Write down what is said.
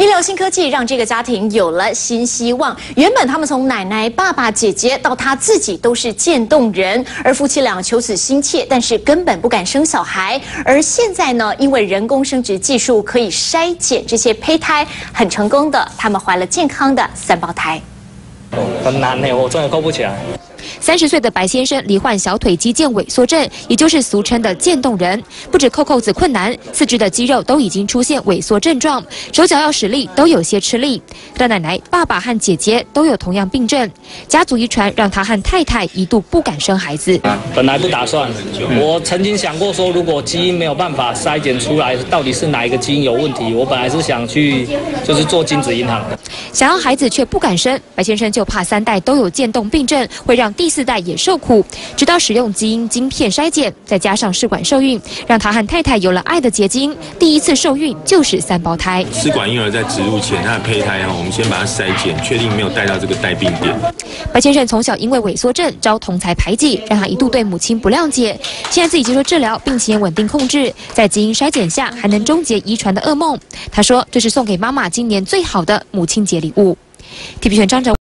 医疗新科技让这个家庭有了新希望。原本他们从奶奶、爸爸、姐姐到他自己都是渐冻人，而夫妻俩求子心切，但是根本不敢生小孩。而现在呢，因为人工生殖技术可以筛检这些胚胎，很成功的，他们怀了健康的三胞胎。很难呢，我真的扣不起来。三十岁的白先生罹患小腿肌腱萎缩症，也就是俗称的渐冻人。不止扣扣子困难，四肢的肌肉都已经出现萎缩症状，手脚要使力都有些吃力。他奶奶、爸爸和姐姐都有同样病症，家族遗传让他和太太一度不敢生孩子。本来不打算，我曾经想过说，如果基因没有办法筛检出来到底是哪一个基因有问题，我本来是想去就是做精子银行的。想要孩子却不敢生，白先生就怕三代都有渐冻病症，会让第四代也受苦。直到使用基因晶片筛检，再加上试管受孕，让他和太太有了爱的结晶。第一次受孕就是三胞胎。试管婴儿在植入前，他的胚胎啊，我们先把它筛检，确定没有带到这个带病点。白先生从小因为萎缩症遭同才排挤，让他一度对母亲不谅解。现在自己接受治疗，病情也稳定控制，在基因筛检下还能终结遗传的噩梦。他说：“这是送给妈妈今年最好的母亲节礼物。” ”TP 选张哲。